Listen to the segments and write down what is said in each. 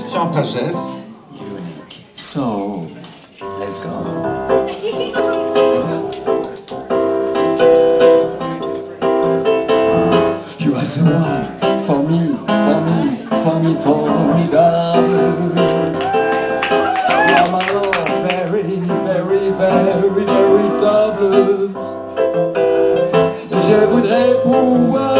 Christian Pagès. Unique. So, let's go. You are the one for me, for me, for me, formidable. You are my love, very, very, very, véritable. Je voudrais pouvoir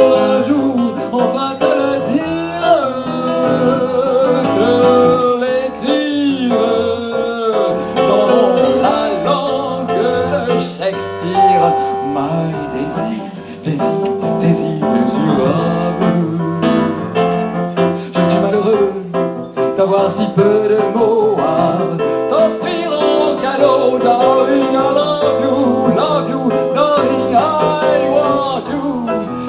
My désir, désir, désir désurable. Je suis malheureux d'avoir si peu de mots à t'offrir en cadeau, darling. I love you, love you, darling. I want you.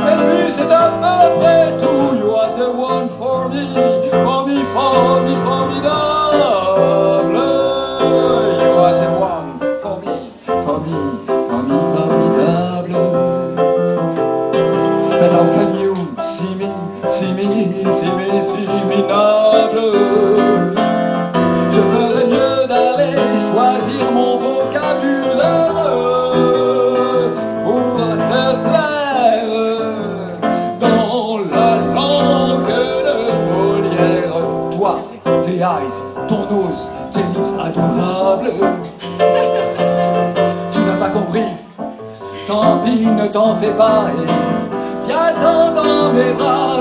Et puis c'est à peu près tout. You are the one for me, for me, for me, formidable. Ton nose, tes lips adorables. Tu n'as pas compris. Tant pis, ne t'en fais pas viens-t'en dans mes bras,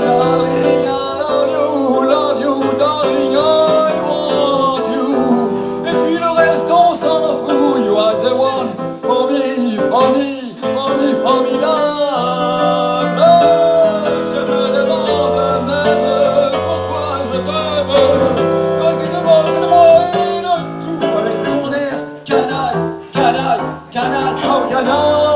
canaille, canaille, canaille, oh canaille.